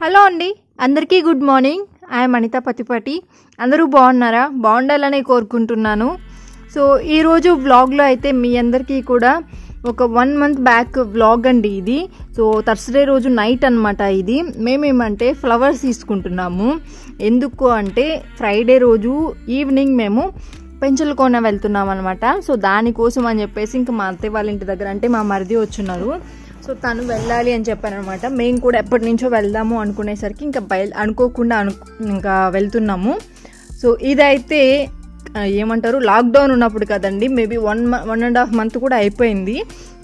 Hello అండి. అందరికీ good morning. I'm Anitha Patipati అందరూ బాగున్నారా? బాగుండాలని కోరుకుంటున్నాను. సో ఈరోజు వ్లాగ్లో అయితే మీ అందరికీ కూడా ఒక వన్ మంత్ బ్యాక్ వ్లాగ్ అండి ఇది. సో థర్స్డే రోజు నైట్ అనమాట ఇది. మేమేమంటే ఫ్లవర్స్ తీసుకుంటున్నాము. ఎందుకు అంటే ఫ్రైడే రోజు ఈవినింగ్ మేము పెంచలకోన వెళ్తున్నాం అనమాట సో దానికోసం అని చెప్పేసి ఇంకా మా అత్తయ్య వాళ్ళ ఇంటి దగ్గర అంటే మా మరిది వచ్చున్నారు. సో తను వెళ్ళాలి అని చెప్పాను అనమాట మేము కూడా ఎప్పటి నుంచో వెళ్దాము అనుకునేసరికి ఇంకా బయలు అనుకోకుండా అను ఇంకా వెళ్తున్నాము. సో ఇదైతే ఏమంటారు లాక్డౌన్ ఉన్నప్పుడు కదండి maybe one one and half month కూడా అయిపోయింది.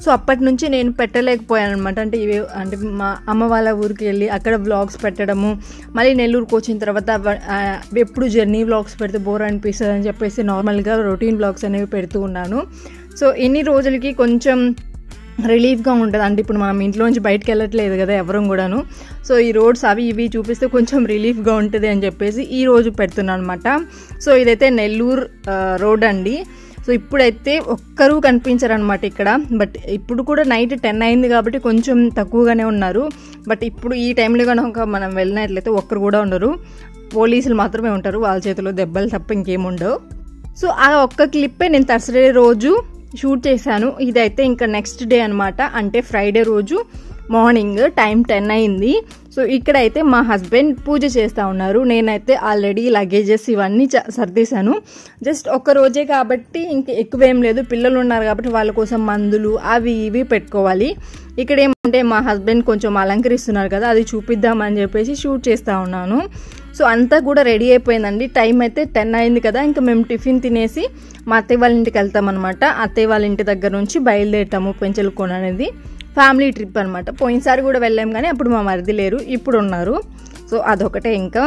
సో అప్పటి నుంచి నేను పెట్టలేకపోయాను అనమాట అంటే ఇవి అంటే మా అమ్మ వాళ్ళ ఊరికి వెళ్ళి అక్కడ వ్లాగ్స్ పెట్టడము మళ్ళీ నెల్లూరుకి వచ్చిన తర్వాత ఎప్పుడు జర్నీ వ్లాగ్స్ పెడితే బోర్ అనిపిస్తుంది అని చెప్పేసి నార్మల్గా రొటీన్ వ్లాగ్స్ అనేవి పెడుతూ ఉన్నాను. సో ఇన్ని రోజులకి కొంచెం రిలీఫ్గా ఉంటుంది. అంటే ఇప్పుడు మనం ఇంట్లోంచి బయటకు వెళ్ళట్లేదు కదా ఎవరం కూడాను. సో ఈ రోడ్స్ అవి ఇవి చూపిస్తే కొంచెం రిలీఫ్గా ఉంటుంది అని చెప్పేసి ఈ రోజు పెడుతున్నాను అనమాట సో ఇదైతే నెల్లూరు రోడ్ అండి. సో ఇప్పుడైతే ఒక్కరూ కనిపించారనమాట ఇక్కడ. బట్ ఇప్పుడు కూడా నైట్ టెన్ అయింది కాబట్టి కొంచెం తక్కువగానే ఉన్నారు. బట్ ఇప్పుడు ఈ టైంలో కనుక మనం వెళ్ళినట్లయితే ఒక్కరు కూడా ఉండరు. పోలీసులు మాత్రమే ఉంటారు. వాళ్ళ చేతిలో దెబ్బలు తప్ప ఇంకేముండవు సో ఆ ఒక్క క్లిప్పే నేను థర్స్డే రోజు షూట్ చేశాను. ఇదైతే ఇంకా నెక్స్ట్ డే అనమాట అంటే ఫ్రైడే రోజు మార్నింగ్ టైం టెన్ అయింది. సో ఇక్కడైతే మా హస్బెండ్ పూజ చేస్తూ ఉన్నారు. నేనైతే ఆల్రెడీ లగేజెస్ ఇవన్నీ చ- సర్దేశాను. జస్ట్ ఒక్క రోజే కాబట్టి ఇంక ఎక్కువేం లేదు. పిల్లలు ఉన్నారు కాబట్టి వాళ్ళ కోసం మందులు అవి ఇవి పెట్టుకోవాలి. ఇక్కడ ఏమంటే మా హస్బెండ్ కొంచెం అలంకరిస్తున్నారు కదా అది చూపిద్దామని చెప్పేసి షూట్ చేస్తూ ఉన్నాను. సో అంతా కూడా రెడీ అయిపోయిందండి. టైం అయితే టెన్ అయింది కదా ఇంకా మేము టిఫిన్ తినేసి మా అత్తయ్య వాళ్ళ ఇంటికి వెళ్తామన్నమాట. అత్తయ్య వాళ్ళ ఇంటి దగ్గర నుంచి బయలుదేరుతాము పెంచలకోన అనేది. ఫ్యామిలీ ట్రిప్ అనమాట పోయినసారి కూడా వెళ్ళాం కానీ అప్పుడు మా మరిది లేరు ఇప్పుడు ఉన్నారు సో అదొకటే ఇంకా.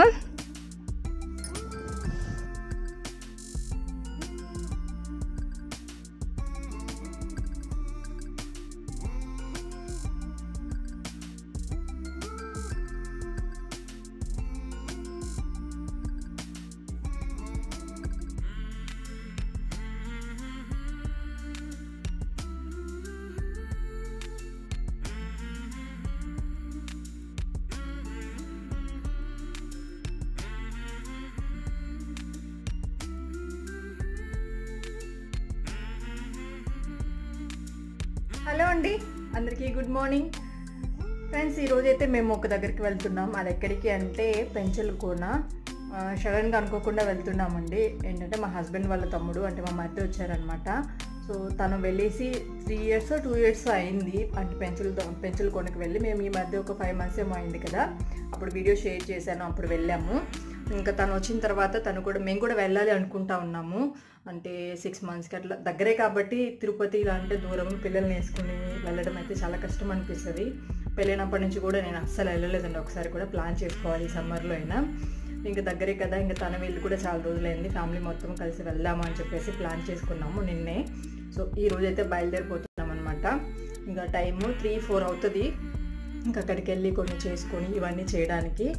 హలో అండి. అందరికీ గుడ్ మార్నింగ్. ఫ్రెండ్స్ ఈరోజు అయితే మేము ఒక దగ్గరికి వెళ్తున్నాం. అది ఎక్కడికి అంటే పెంచలకోన. ఆ, సడన్గా అనుకోకుండా వెళ్తున్నామండి. ఏంటంటే మా హస్బెండ్ వాళ్ళ తమ్ముడు అంటే మా మధ్య వచ్చారనమాట సో తను వెళ్ళేసి త్రీ ఇయర్స్ టూ ఇయర్స్ అయింది. అంటే పెంచులు పెంచుల కోనకి వెళ్ళి మేము ఈ మధ్య ఒక ఫైవ్ మంత్స్ ఏమో అయింది కదా. అప్పుడు వీడియో షేర్ చేశాను అప్పుడు వెళ్ళాము. ఇంకా తను వచ్చిన తర్వాత తను కూడా మేము కూడా వెళ్ళాలి అనుకుంటా ఉన్నాము. అంటే సిక్స్ మంత్స్కి అట్లా దగ్గరే కాబట్టి తిరుపతి అంటే దూరం పిల్లల్ని వేసుకుని వెళ్ళడం అయితే చాలా కష్టం అనిపిస్తుంది. పెళ్ళైనప్పటి నుంచి కూడా నేను అస్సలు వెళ్ళలేదండి. ఒకసారి కూడా ప్లాన్ చేసుకోవాలి సమ్మర్లో అయినా. ఇంకా దగ్గరే కదా ఇంకా తన వెళ్ళి కూడా చాలా రోజులైంది. ఫ్యామిలీ మొత్తం కలిసి వెళ్దాము అని చెప్పేసి ప్లాన్ చేసుకున్నాము నిన్నే. సో ఈ రోజు అయితే బయలుదేరిపోతున్నాం అనమాట ఇంకా టైము త్రీ ఫోర్ అవుతుంది. ఇంకా అక్కడికి వెళ్ళి కొన్ని చేసుకొని ఇవన్నీ చేయడానికి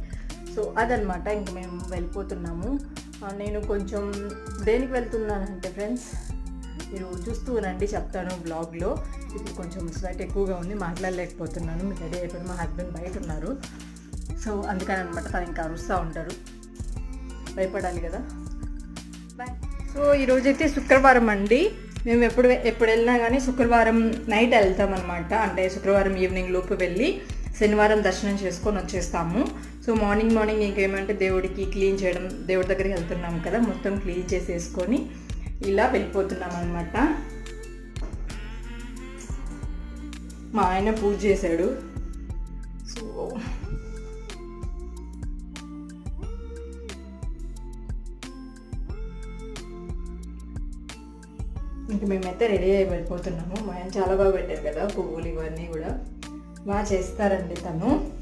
సో అదనమాట ఇంక మేము వెళ్ళిపోతున్నాము. నేను కొంచెం దేనికి వెళ్తున్నానంటే ఫ్రెండ్స్ మీరు చూస్తూ రండి చెప్తాను బ్లాగ్లో. ఇప్పుడు కొంచెం స్వెట్ ఎక్కువగా ఉంది మాట్లాడలేకపోతున్నాను. మీకు రెడీ అయిపోయి మా హస్బెండ్ బయట ఉన్నారు సో అందుకని అనమాట తను ఇంకా అరుస్తూ ఉంటారు. భయపడాలి కదా. బాయ్ సో ఈరోజైతే శుక్రవారం అండి. మేము ఎప్పుడు ఎప్పుడు వెళ్ళినా కానీ శుక్రవారం నైట్ వెళ్తామన్నమాట. అంటే శుక్రవారం ఈవినింగ్ లోపు వెళ్ళి శనివారం దర్శనం చేసుకొని వచ్చేస్తాము. సో మార్నింగ్ మార్నింగ్ ఇంకేమంటే దేవుడికి క్లీన్ చేయడం దేవుడి దగ్గరికి వెళ్తున్నాం కదా మొత్తం క్లీన్ చేసేసుకొని ఇలా వెళ్ళిపోతున్నాం అనమాట మా ఆయన పూజ చేశాడు. సో ఇంక మేమైతే రెడీ అయ్యి వెళ్ళిపోతున్నాము. మా ఆయన చాలా బాగా పెట్టారు కదా పువ్వులు ఇవన్నీ కూడా. బాగా చేస్తారండి తను.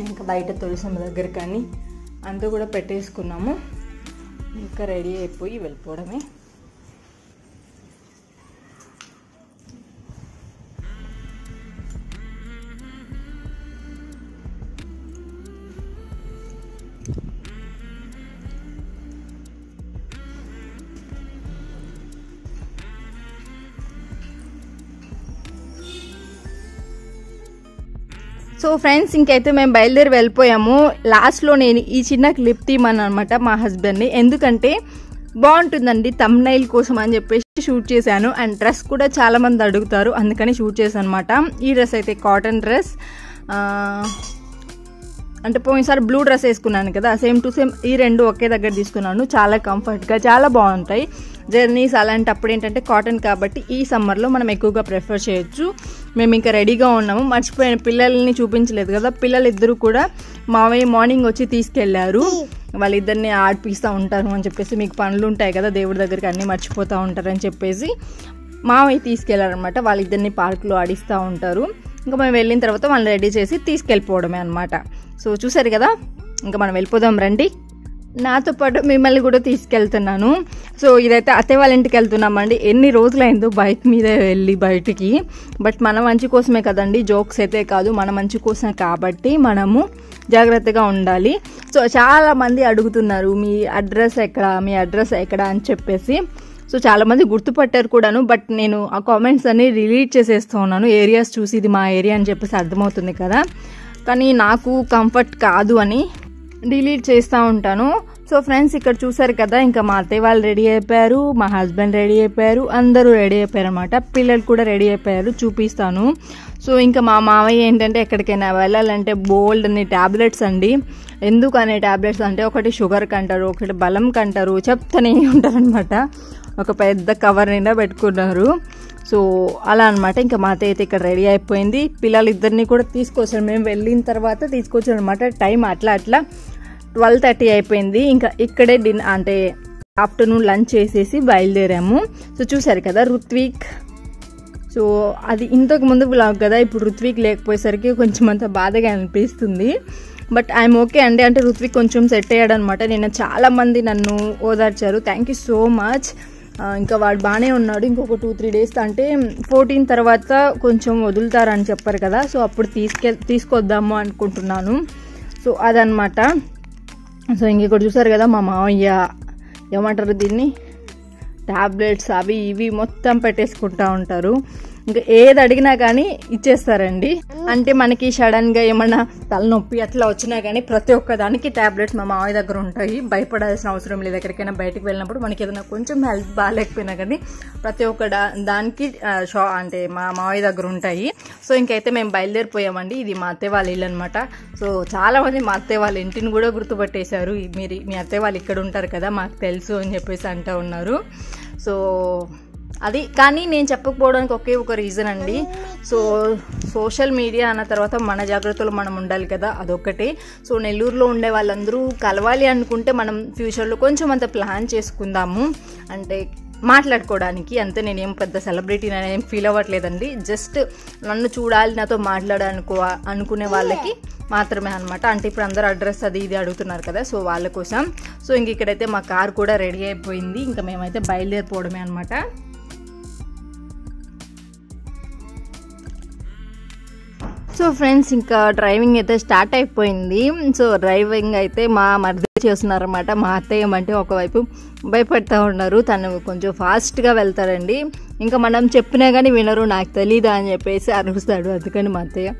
ఇంకా బయట తులసమ్మ దగ్గర కానీ అంతా కూడా పెట్టేసుకున్నాము. ఇంకా రెడీ అయిపోయి వెళ్ళిపోవడమే. సో ఫ్రెండ్స్ ఇంకైతే మేము బయలుదేరి వెళ్ళిపోయాము. లాస్ట్లో నేను ఈ చిన్న క్లిప్ తీయమని అనమాట మా హస్బెండ్ని ఎందుకంటే బాగుంటుందండి తమ్నైల్ కోసం అని చెప్పేసి షూట్ చేశాను. అండ్ డ్రెస్ కూడా చాలా మంది అడుగుతారు. అందుకని షూట్ చేశాను అనమాట ఈ డ్రెస్ అయితే కాటన్ డ్రెస్ అంటే పోయినసారి బ్లూ డ్రెస్ వేసుకున్నాను కదా. సేమ్ టు సేమ్ ఈ రెండు ఒకే దగ్గర తీసుకున్నాను. చాలా కంఫర్ట్గా చాలా బాగుంటాయి. జర్నీస్ అలాంటప్పుడు ఏంటంటే కాటన్ కాబట్టి ఈ సమ్మర్లో మనం ఎక్కువగా ప్రిఫర్ చేయొచ్చు. మేము ఇంకా రెడీగా ఉన్నాము. మర్చిపోయిన పిల్లల్ని చూపించలేదు కదా. పిల్లలు ఇద్దరు కూడా మావయ్య మార్నింగ్ వచ్చి తీసుకెళ్ళారు. వాళ్ళిద్దరిని ఆడిపిస్తూ ఉంటారు అని చెప్పేసి మీకు పనులు ఉంటాయి కదా. దేవుడి దగ్గరికి అన్నీ మర్చిపోతూ ఉంటారని చెప్పేసి మావయ్య తీసుకెళ్ళారనమాట వాళ్ళిద్దరిని పార్క్లో ఆడిస్తూ ఉంటారు. ఇంకా మేము వెళ్ళిన తర్వాత వాళ్ళని రెడీ చేసి తీసుకెళ్ళిపోవడమే అనమాట సో చూసారు కదా? ఇంకా మనం వెళ్ళిపోదాం రండి. నాతో పాటు మిమ్మల్ని కూడా తీసుకెళ్తున్నాను. సో ఇదైతే అత్తయ్య వాళ్ళ ఇంటికి వెళ్తున్నామండి. ఎన్ని రోజులైందో బైక్ మీద వెళ్ళి బయటికి. బట్ మన మంచి కోసమే కదండి. జోక్స్ అయితే కాదు మన మంచి కోసమే కాబట్టి మనము జాగ్రత్తగా ఉండాలి. సో చాలామంది అడుగుతున్నారు మీ అడ్రస్ ఎక్కడ? మీ అడ్రస్ ఎక్కడ? అని చెప్పేసి. సో చాలామంది గుర్తుపట్టారు కూడాను. బట్ నేను ఆ కామెంట్స్ అన్ని రిలీజ్ చేసేస్తూ ఉన్నాను. ఏరియాస్ చూసి ఇది మా ఏరియా అని చెప్పేసి అర్థమవుతుంది కదా. కానీ నాకు కంఫర్ట్ కాదు అని డిలీట్ చేస్తూ ఉంటాను. సో ఫ్రెండ్స్ ఇక్కడ చూసారు కదా ఇంకా మా అత్తయ్య వాళ్ళు రెడీ అయిపోయారు మా హస్బెండ్ రెడీ అయిపోయారు అందరూ రెడీ అయిపోయారు అనమాట పిల్లలు కూడా రెడీ అయిపోయారు చూపిస్తాను. సో ఇంకా మా మామయ్య ఏంటంటే ఎక్కడికైనా వెళ్ళాలంటే బోల్డ్ అనే ట్యాబ్లెట్స్ అండి. ఎందుకు అనే ట్యాబ్లెట్స్ అంటే ఒకటి షుగర్ కంటారు ఒకటి బలం కంటారు చెప్తూనే ఉంటారనమాట ఒక పెద్ద కవర్ నిండా పెట్టుకున్నారు. సో అలా అనమాట ఇంకా మా అత్తయ్య అయితే ఇక్కడ రెడీ అయిపోయింది. పిల్లలు ఇద్దరిని కూడా తీసుకొచ్చారు. మేము వెళ్ళిన తర్వాత తీసుకొచ్చారు అనమాట టైం అట్లా అట్లా ట్వెల్వ్ థర్టీ అయిపోయింది. ఇంకా ఇక్కడే డిన్ అంటే ఆఫ్టర్నూన్ లంచ్ చేసేసి బయలుదేరాము. సో చూసారు కదా రుత్విక్ సో అది ఇంతకు ముందు బ్లాగ్ కదా ఇప్పుడు రుత్విక్ లేకపోయేసరికి కొంచెం అంత బాధగా అనిపిస్తుంది. బట్ ఐఎమ్ ఓకే అండి. అంటే రుత్విక్ కొంచెం సెట్ అయ్యాడు అనమాట నిన్న చాలామంది నన్ను ఓదార్చారు. థ్యాంక్ యూ సో మచ్ ఇంకా వాడు బాగానే ఉన్నాడు. ఇంకొక టూ త్రీ డేస్ అంటే ఫోర్టీన్ తర్వాత కొంచెం వదులుతారని చెప్పారు కదా. సో అప్పుడు తీసుకె తీసుకొద్దాము అనుకుంటున్నాను. సో అదనమాట. సో ఇంక ఇక్కడ చూసారు కదా మా మామయ్య ఏమంటారు దీన్ని? ట్యాబ్లెట్స్ అవి ఇవి మొత్తం పెట్టేసుకుంటా ఉంటారు. ఇంకా ఏది అడిగినా కానీ ఇచ్చేస్తారండి. అంటే మనకి సడన్గా ఏమన్నా తలనొప్పి అట్లా వచ్చినా కానీ ప్రతి ఒక్క దానికి టాబ్లెట్స్ మా మామయ్య దగ్గర ఉంటాయి. భయపడాల్సిన అవసరం లేదు. ఎక్కడికైనా బయటకు వెళ్ళినప్పుడు మనకి ఏదైనా కొంచెం హెల్త్ బాగాలేకపోయినా కానీ ప్రతి ఒక్క దానికి షా అంటే మా మావయ్య దగ్గర ఉంటాయి. సో ఇంకైతే మేము బయలుదేరిపోయామండి. ఇది మా అత్తయ్య వాళ్ళ ఇల్లు అనమాట సో చాలా మంది మా అత్తయ్య వాళ్ళ ఇంటిని కూడా గుర్తుపట్టేశారు. మీరు మీ అత్తయ్య వాళ్ళు ఇక్కడ ఉంటారు కదా మాకు తెలుసు అని చెప్పేసి అంటూ ఉన్నారు. సో అది కానీ నేను చెప్పకపోవడానికి ఒకే ఒక రీజన్ అండి. సో సోషల్ మీడియా అన్న తర్వాత మన జాగ్రత్తలు మనం ఉండాలి కదా అదొకటే సో నెల్లూరులో ఉండే వాళ్ళందరూ కలవాలి అనుకుంటే మనం ఫ్యూచర్లో కొంచెం అంత ప్లాన్ చేసుకుందాము. అంటే మాట్లాడుకోవడానికి అంతే నేనేం పెద్ద సెలబ్రిటీ ఏం ఫీల్ అవ్వట్లేదండి. జస్ట్ నన్ను చూడాలి నాతో మాట్లాడాలనుకో అనుకునే వాళ్ళకి మాత్రమే అనమాట అంటే ఇప్పుడు అందరూ అడ్రస్ అది ఇది అడుగుతున్నారు కదా సో వాళ్ళ కోసం. సో ఇంక ఇక్కడైతే మా కార్ కూడా రెడీ అయిపోయింది. ఇంకా మేమైతే బయలుదేరిపోవడమే అనమాట సో ఫ్రెండ్స్ ఇంకా డ్రైవింగ్ అయితే స్టార్ట్ అయిపోయింది. సో డ్రైవింగ్ అయితే మా మరిది చేస్తున్నారన్నమాట. మా అత్తయ్య అంటే ఒకవైపు భయపడతా ఉన్నారు. తను కొంచెం ఫాస్ట్గా వెళ్తారండి. ఇంకా మనం చెప్పినా కానీ వినరు. నాకు తెలీదా అని చెప్పేసి అరుస్తాడు. అందుకని మా అత్తయ్య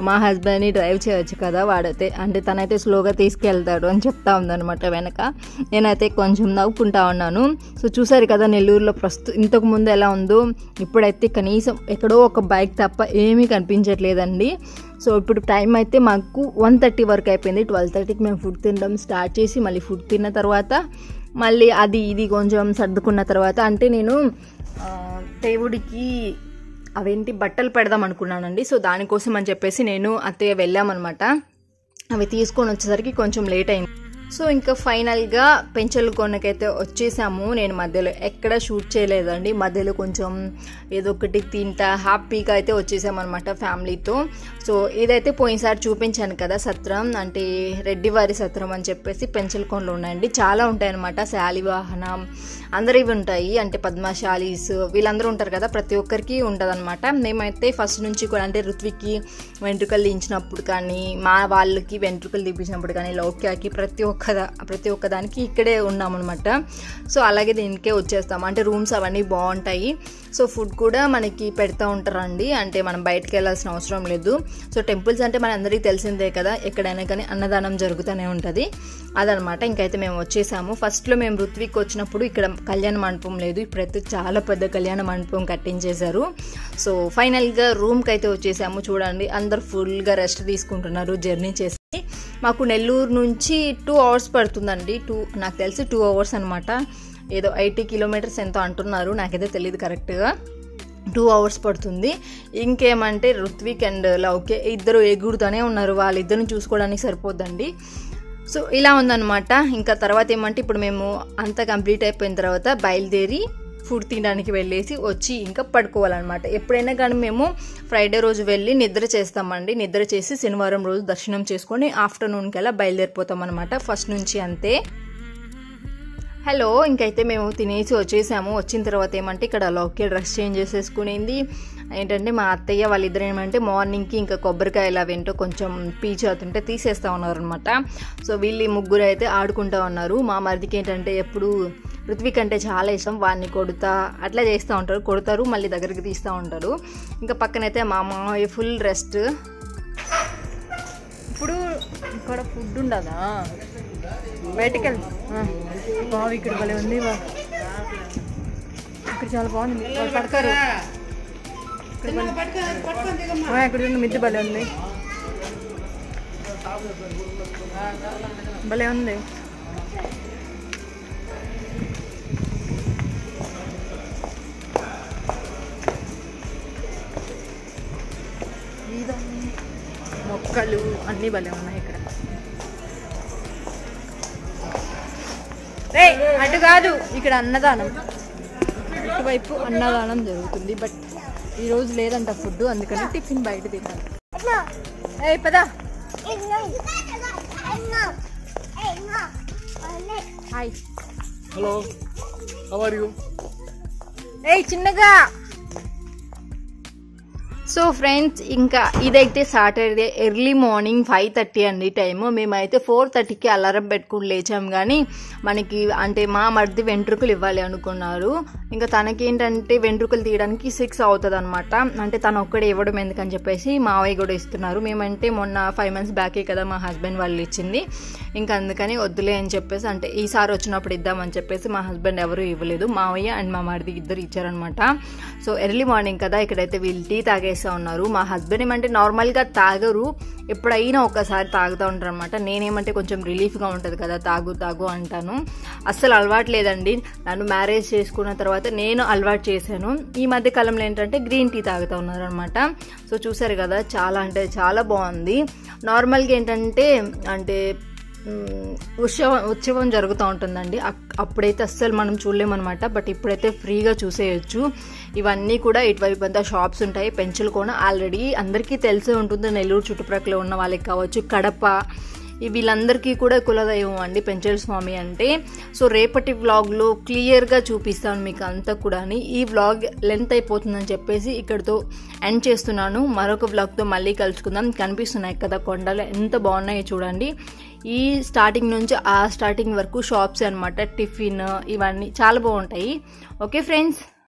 మా హస్బెండ్ని డ్రైవ్ చేయొచ్చు కదా వాడైతే. అంటే తనైతే స్లోగా తీసుకెళ్తాడు అని చెప్తా ఉందనమాట వెనక. నేనైతే కొంచెం నవ్వుకుంటా ఉన్నాను. సో చూసారు కదా నెల్లూరులో ప్రస్తు ఇంతకు ముందు ఎలా ఉందో. ఇప్పుడైతే కనీసం ఎక్కడో ఒక బైక్ తప్ప ఏమీ కనిపించట్లేదండి. సో ఇప్పుడు టైం అయితే మాకు వన్ థర్టీ వరకు అయిపోయింది. ట్వెల్వ్ థర్టీకి మేము ఫుడ్ తినడం స్టార్ట్ చేసి మళ్ళీ ఫుడ్ తిన్న తర్వాత మళ్ళీ అది ఇది కొంచెం సర్దుకున్న తర్వాత అంటే నేను దేవుడికి అవేంటి బట్టలు పెడదాం అనుకున్నానండి. సో దానికోసం అని చెప్పేసి నేను అత్తయ్య వెళ్ళామన్నమాట. అవి తీసుకొని వచ్చేసరికి కొంచెం లేట్ అయింది. సో ఇంకా ఫైనల్గా పెంచలు కొనకైతే వచ్చేసాము. నేను మధ్యలో ఎక్కడ షూట్ చేయలేదండి. మధ్యలో కొంచెం ఏదో ఒకటి తింటా హ్యాపీగా అయితే వచ్చేసామన్నమాట ఫ్యామిలీతో. సో ఇదైతే పోయినసారి చూపించాను కదా సత్రం. అంటే రెడ్డివారి సత్రం అని చెప్పేసి పెంచలకొండలో ఉన్నాయండి. చాలా ఉంటాయి అనమాట శాలివాహనం అందరివి ఉంటాయి. అంటే పద్మశాలీస్ వీళ్ళందరూ ఉంటారు కదా ప్రతి ఒక్కరికి ఉంటుంది అనమాట మేమైతే ఫస్ట్ నుంచి కూడా అంటే ఋత్విక్కి వెంట్రుకలు దించినప్పుడు కానీ మా వాళ్ళకి వెంట్రుకలు తీపించినప్పుడు కానీ లౌక్యాకి ప్రతి ఒక్క ఒక్క ప్రతి ఒక్క దానికి ఇక్కడే ఉన్నామన్నమాట. సో అలాగే దీనికే వచ్చేస్తాం అంటే రూమ్స్ అవన్నీ బాగుంటాయి. సో ఫుడ్ కూడా మనకి పెడతా ఉంటారండి. అంటే మనం బయటకు వెళ్ళాల్సిన అవసరం లేదు. సో టెంపుల్స్ అంటే మన అందరికీ తెలిసిందే కదా. ఎక్కడైనా కానీ అన్నదానం జరుగుతూనే ఉంటుంది. అదనమాట ఇంకైతే మేము వచ్చేసాము. ఫస్ట్లో మేము ఋత్విక్ వచ్చినప్పుడు ఇక్కడ కళ్యాణ మండపం లేదు. ఇప్పుడైతే చాలా పెద్ద కళ్యాణ మండపం కట్టించేశారు. సో ఫైనల్గా రూమ్కి అయితే వచ్చేసాము. చూడండి అందరు ఫుల్గా రెస్ట్ తీసుకుంటున్నారు. జర్నీ చేసి మాకు నెల్లూరు నుంచి టూ అవర్స్ పడుతుందండి. టూ నాకు తెలిసి టూ అవర్స్ అనమాట ఏదో ఎయిటీ కిలోమీటర్స్ ఎంతో అంటున్నారు. నాకైతే తెలియదు కరెక్ట్గా టూ అవర్స్ పడుతుంది. ఇంకేమంటే ఋత్విక్ అండ్ లవ్కే ఇద్దరు ఎగురుతూనే ఉన్నారు. వాళ్ళిద్దరిని చూసుకోవడానికి సరిపోద్దండి. సో ఇలా ఉందన్నమాట. ఇంకా తర్వాత ఏమంటే ఇప్పుడు మేము అంతా కంప్లీట్ అయిపోయిన తర్వాత బయలుదేరి ఫుడ్ తినడానికి వెళ్ళేసి వచ్చి ఇంకా పడుకోవాలన్నమాట. ఎప్పుడైనా కానీ మేము ఫ్రైడే రోజు వెళ్ళి నిద్ర చేస్తామండి. నిద్ర చేసి శనివారం రోజు దర్శనం చేసుకొని ఆఫ్టర్నూన్కి అలా బయలుదేరిపోతాం అనమాట ఫస్ట్ నుంచి అంతే. హలో ఇంకైతే మేము తినేసి వచ్చేసాము. వచ్చిన తర్వాత ఏమంటే ఇక్కడ లోకి డ్రెస్ చేంజ్ చేసేసుకునేది. ఏంటంటే మా అత్తయ్య వాళ్ళిద్దరు ఏమంటే మార్నింగ్కి ఇంకా కొబ్బరికాయలు అవేంటో కొంచెం పీచు అవుతుంటే తీసేస్తూ ఉన్నారనమాట సో వీళ్ళు ముగ్గురు అయితే ఆడుకుంటా ఉన్నారు. మా మరిదికి ఏంటంటే ఎప్పుడు ఋత్విక్ అంటే చాలా ఇష్టం. వాడిని కొడుతా అట్లా చేస్తూ ఉంటారు. కొడతారు మళ్ళీ దగ్గరికి తీస్తూ ఉంటారు. ఇంకా పక్కనైతే మా మామయ్య ఫుల్ రెస్ట్. ఇప్పుడు ఇక్కడ ఫుడ్ ఉండదా? బయటికి వెళ్తా బావి ఇక్కడ భలే ఉంది బా ఇక్కడ చాలా బాగుంది. పడతారు ఇక్కడ మిద్ది భలే ఉంది భలే ఉంది. మొక్కలు అన్నీ భలే ఉన్నాయి ఇక్కడ. రే అటు కాదు ఇక్కడ అన్నదానం. ఇటువైపు అన్నదానం జరుగుతుంది బట్ ఈ రోజు లేదంట ఫుడ్ అందుకని టిఫిన్ బయట తిన్నాను. ఏ పదా. Hi. Hello, how are you? ఏయ్ చిన్నగా. సో ఫ్రెండ్స్ ఇంకా ఇదైతే Saturday early morning five thirty అండి టైము మేమైతే ఫోర్ థర్టీకి అలారం పెట్టుకుని లేచాం కానీ మనకి అంటే మా మరిది వెంట్రుకలు ఇవ్వాలి అనుకున్నారు. ఇంకా తనకి ఏంటంటే వెంట్రుకలు తీయడానికి సిక్స్ అవుతుంది అనమాట అంటే తను ఒక్కడే ఇవ్వడం ఎందుకని చెప్పేసి మావయ్య కూడా ఇస్తున్నారు. మేమంటే మొన్న ఫైవ్ మంత్స్ బ్యాకే కదా మా హస్బెండ్ వాళ్ళు ఇచ్చింది. ఇంకా అందుకని వద్దులే అని చెప్పేసి అంటే ఈసారి వచ్చినప్పుడు ఇద్దామని చెప్పేసి మా హస్బెండ్ ఎవరు ఇవ్వలేదు. మావయ్య అండ్ మా మరిది ఇద్దరు ఇచ్చారనమాట సో ఎర్లీ మార్నింగ్ కదా ఇక్కడైతే వీళ్ళు టీ తాగేస్తా ఉన్నారు. మా హస్బెండ్ ఏమంటే నార్మల్గా తాగరు. ఎప్పుడైనా ఒకసారి తాగుతూ ఉంటారు అనమాట నేనేమంటే కొంచెం రిలీఫ్గా ఉంటుంది కదా తాగు తాగు అంటాను. అస్సలు అలవాటు లేదండి. నన్ను మ్యారేజ్ చేసుకున్న తర్వాత నేను అలవాటు చేశాను. ఈ మధ్య కాలంలో ఏంటంటే గ్రీన్ టీ తాగుతూ ఉన్నారు అనమాట సో చూసారు కదా చాలా అంటే చాలా బాగుంది. నార్మల్గా ఏంటంటే అంటే ఉత్సవం ఉత్సవం జరుగుతూ ఉంటుందండి. అప్పుడైతే అస్సలు మనం చూడలేమన్నమాట. బట్ ఇప్పుడైతే ఫ్రీగా చూసేయచ్చు. ఇవన్నీ కూడా ఇటువైపు అంతా షాప్స్ ఉంటాయి. పెంచులు కూడా ఆల్రెడీ అందరికీ తెలిసే ఉంటుంది. నెల్లూరు చుట్టుప్రక్కల ఉన్న వాళ్ళకి కావచ్చు కడప. వీళ్ళందరికీ కూడా కులదైవం అండి పెంచల స్వామి అంటే. సో రేపటి వ్లాగ్లో క్లియర్గా చూపిస్తాను మీకు అంతా కూడా ఈ వ్లాగ్ లెంత్ అయిపోతుందని చెప్పేసి ఇక్కడితో ఎండ్ చేస్తున్నాను. మరొక వ్లాగ్తో మళ్ళీ కలుసుకుందాం. కనిపిస్తున్నాయి కదా కొండలు ఎంత బాగున్నాయో చూడండి. ఈ స్టార్టింగ్ నుంచి ఆ స్టార్టింగ్ వరకు షాప్స్ అన్నమాట టిఫిన్ ఇవన్నీ చాలా బాగుంటాయి. Okay friends